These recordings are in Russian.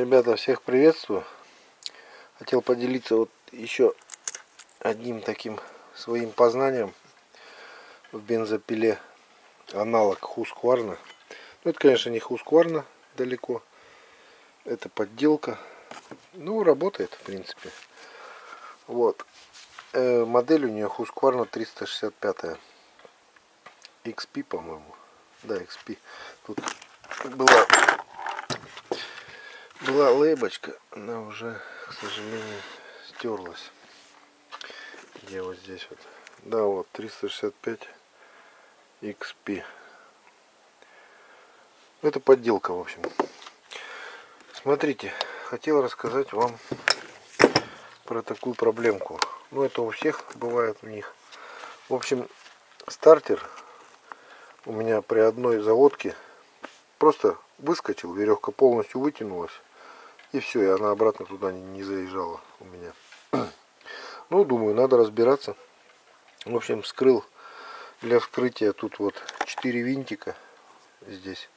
Ребята, всех приветствую. Хотел поделиться вот еще одним таким своим познанием в бензопиле аналог Хускварна. Ну, это, конечно, не Хускварна далеко. Это подделка. Ну, работает, в принципе. Вот. Э, модель у нее Husqvarna 365. XP, по-моему. Да, XP. Тут была была лейбочка, она уже, к сожалению, стерлась. Где вот здесь вот. Да, вот 365 XP. Это подделка, в общем. Смотрите, хотел рассказать вам про такую проблемку. Ну, это у всех бывает у них. В общем, стартер у меня при одной заводке просто выскочил, веревка полностью вытянулась. И все, и она обратно туда не, не заезжала у меня. Ну, думаю, надо разбираться. В общем, вскрыл для вскрытия тут вот 4 винтика здесь.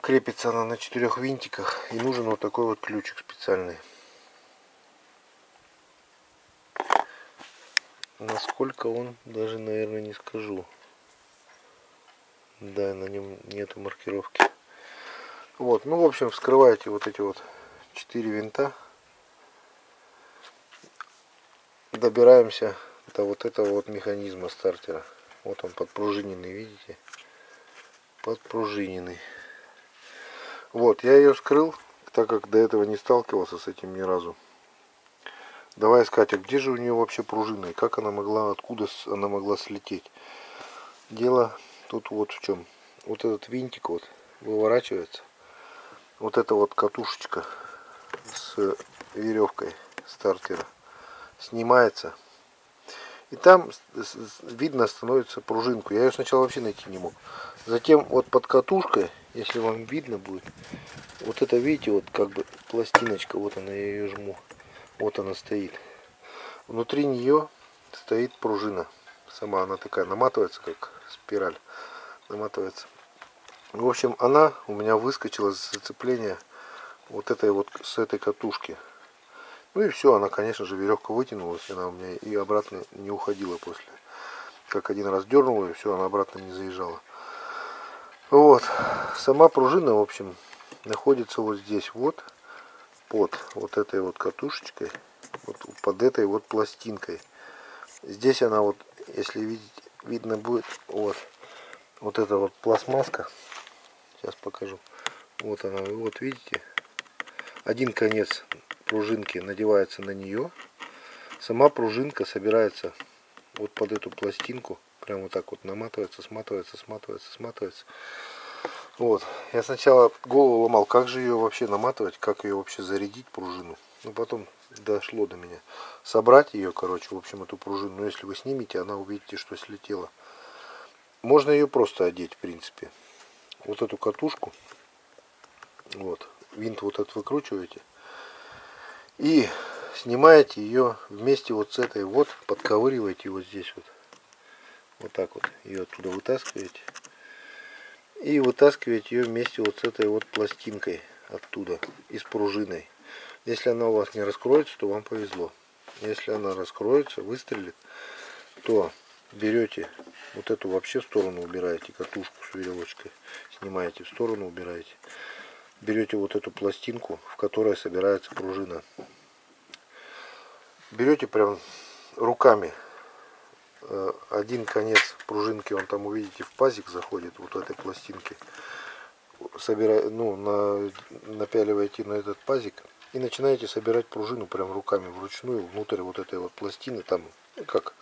Крепится она на четырех винтиках. И нужен вот такой вот ключик специальный. Насколько он, даже, наверное, не скажу. Да, на нем нету маркировки. Вот, ну, в общем, вскрываете вот эти вот четыре винта. Добираемся до вот этого вот механизма стартера. Вот он подпружиненный, видите? Подпружиненный. Вот, я ее вскрыл, так как до этого не сталкивался с этим ни разу. Давай искать, а где же у нее вообще пружина? И как она могла, откуда она могла слететь? Дело тут вот в чем. Вот этот винтик вот выворачивается вот эта вот катушечка с веревкой стартера снимается. И там видно становится пружинку. Я ее сначала вообще найти не мог. Затем вот под катушкой, если вам видно будет, вот это видите, вот как бы пластиночка, вот она, я ее жму. Вот она стоит. Внутри нее стоит пружина. Сама она такая наматывается, как спираль. Наматывается. В общем, она у меня выскочила с зацепления вот этой вот с этой катушки. Ну и все, она, конечно же, веревка вытянулась, она у меня и обратно не уходила после. Как один раз дернула, и все, она обратно не заезжала. Вот. Сама пружина, в общем, находится вот здесь вот, под вот этой вот катушечкой, вот под этой вот пластинкой. Здесь она вот, если видеть, видно будет, вот, вот эта вот пластмасска, Сейчас покажу. Вот она, вот видите. Один конец пружинки надевается на нее. Сама пружинка собирается вот под эту пластинку. Прямо вот так вот наматывается, сматывается, сматывается, сматывается. Вот. Я сначала голову ломал, как же ее вообще наматывать, как ее вообще зарядить пружину. Но потом дошло до меня. Собрать ее, короче, в общем, эту пружину. Но если вы снимете, она увидите, что слетела. Можно ее просто одеть, в принципе вот эту катушку, вот, винт вот этот выкручиваете и снимаете ее вместе вот с этой вот, подковыриваете вот здесь вот, вот так вот, ее оттуда вытаскиваете и вытаскиваете ее вместе вот с этой вот пластинкой оттуда и с пружиной. Если она у вас не раскроется, то вам повезло. Если она раскроется, выстрелит, то берете вот эту вообще в сторону убираете катушку с веревочкой снимаете в сторону убираете. Берете вот эту пластинку в которой собирается пружина. Берете прям руками э, один конец пружинки он там увидите в пазик заходит вот этой пластинки собира, ну, на, напяливаете на этот пазик и начинаете собирать пружину прям руками вручную внутрь вот этой вот пластины там как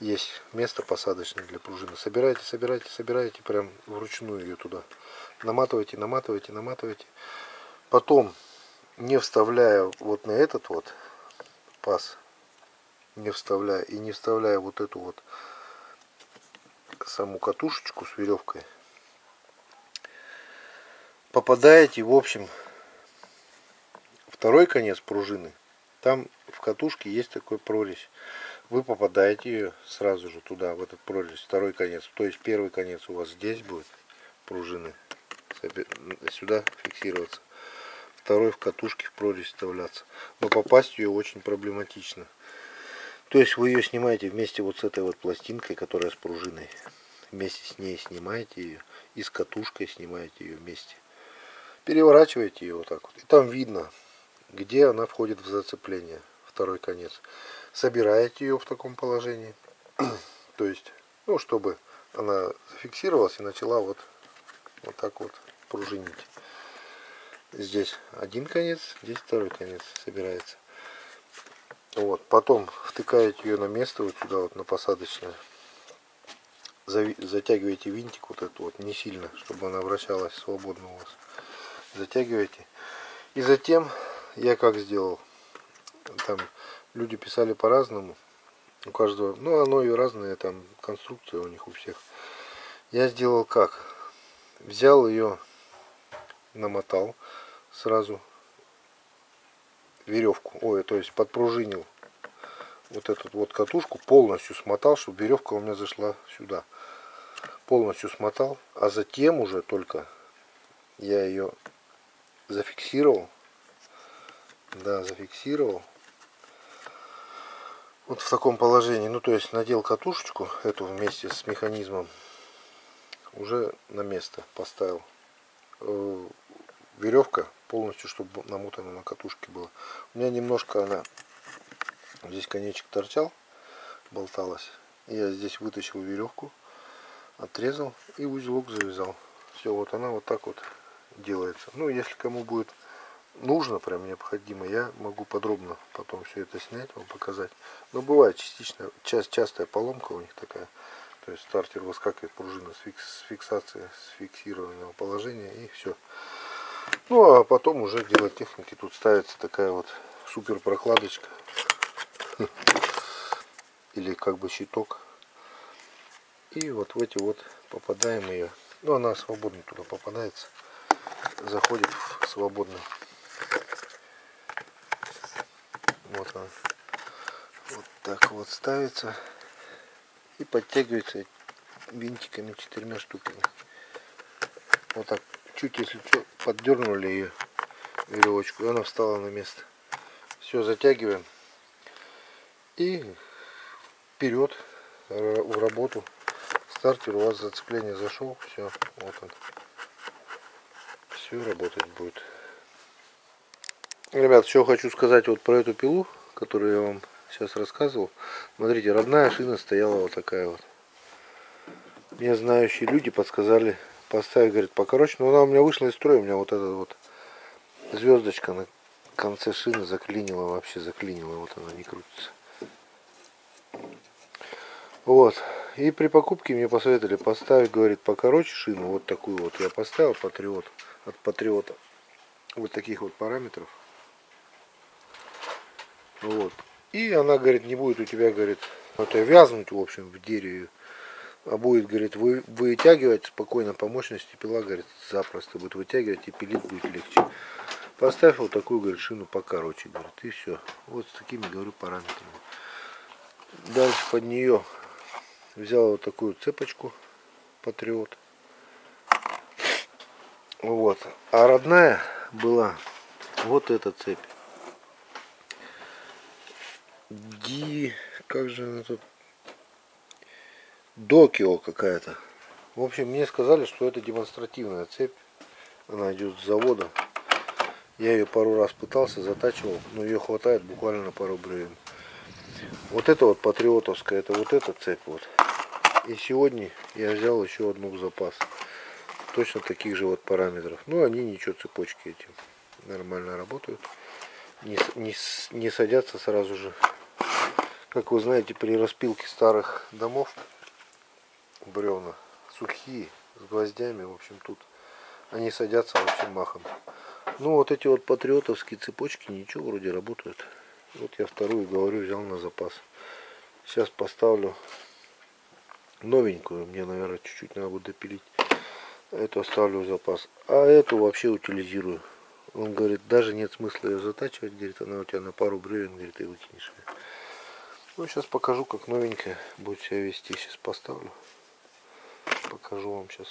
есть место посадочное для пружины. Собирайте, собирайте, собирайте прям вручную ее туда. Наматывайте, наматывайте, наматывайте. Потом, не вставляя вот на этот вот паз, не вставляя и не вставляя вот эту вот саму катушечку с веревкой, попадаете, в общем, второй конец пружины. Там в катушке есть такой прорезь вы попадаете сразу же туда, в этот прорезь, второй конец. То есть первый конец у вас здесь будет, пружины, сюда фиксироваться. второй в катушке в прорезь вставляться. Но попасть ее очень проблематично. То есть вы ее снимаете вместе вот с этой вот пластинкой, которая с пружиной. Вместе с ней снимаете ее. И с катушкой снимаете ее вместе. Переворачиваете ее вот так вот. И там видно, где она входит в зацепление. Второй конец. Собираете ее в таком положении. То есть, ну, чтобы она зафиксировалась и начала вот, вот так вот пружинить. Здесь один конец, здесь второй конец собирается. Вот, потом втыкаете ее на место вот сюда вот на посадочное. Затягиваете винтик вот эту вот не сильно, чтобы она вращалась свободно у вас. Затягиваете. И затем я как сделал. Там люди писали по-разному. У каждого, ну оно и разное, там конструкция у них у всех. Я сделал как? Взял ее, намотал сразу веревку, ой, то есть подпружинил вот эту вот катушку, полностью смотал, чтобы веревка у меня зашла сюда. Полностью смотал, а затем уже только я ее зафиксировал. Да, зафиксировал. Вот в таком положении. Ну, то есть надел катушечку эту вместе с механизмом. Уже на место поставил. Э, веревка полностью, чтобы намотана на катушке была. У меня немножко она, здесь конечек торчал, болталась. Я здесь вытащил веревку, отрезал и узелок завязал. Все, вот она вот так вот делается. Ну, если кому будет нужно, прям необходимо, я могу подробно потом все это снять, вам показать. Но бывает частично, часть, частая поломка у них такая. То есть стартер выскакивает пружина с, фикс, с фиксацией, с фиксированного положения и все. Ну а потом уже делать техники. Тут ставится такая вот супер прокладочка. Или как бы щиток. И вот в эти вот попадаем ее. Ну она свободно туда попадается. Заходит свободно. Вот она. Вот так вот ставится. И подтягивается винтиками четырьмя штуками. Вот так чуть, если что, поддернули ее веревочку, и она встала на место. Все, затягиваем. И вперед в работу. Стартер у вас зацепление зашел. Все, вот он. Все работать будет. Ребят, еще хочу сказать вот про эту пилу, которую я вам сейчас рассказывал. Смотрите, родная шина стояла вот такая вот. Мне знающие люди подсказали поставить, говорит, покороче. Но она у меня вышла из строя, у меня вот эта вот звездочка на конце шины заклинила, вообще заклинила, вот она не крутится. Вот. И при покупке мне посоветовали поставить, говорит, покороче шину, вот такую вот. Я поставил Патриот, от Патриота. Вот таких вот параметров. Вот. И она, говорит, не будет у тебя, говорит, это вязнуть, в общем, в дереве а будет, говорит, вы, вытягивать спокойно по мощности пила, говорит, запросто будет вытягивать и пилить будет легче. Поставь вот такую, говорит, шину покороче, говорит, и все. Вот с такими, говорю, параметрами. Дальше под нее взял вот такую цепочку Патриот. Вот. А родная была вот эта цепь. Ди, как же она тут Докио какая-то. В общем, мне сказали, что это демонстративная цепь. Она идет с завода. Я ее пару раз пытался, затачивал, но ее хватает буквально на пару бревен. Вот это вот патриотовская, это вот эта цепь вот. И сегодня я взял еще одну в запас. Точно таких же вот параметров. Ну, они ничего, цепочки эти нормально работают. Не, не, не садятся сразу же. Как вы знаете, при распилке старых домов бревна сухие, с гвоздями, в общем, тут они садятся вообще махом. Ну, вот эти вот патриотовские цепочки, ничего, вроде работают. Вот я вторую, говорю, взял на запас. Сейчас поставлю новенькую, мне, наверное, чуть-чуть надо будет допилить. Эту оставлю в запас. А эту вообще утилизирую. Он говорит, даже нет смысла ее затачивать, говорит, она у тебя на пару бревен, говорит, и выкинешь ее. Ну, сейчас покажу, как новенькая будет себя вести. Сейчас поставлю покажу вам сейчас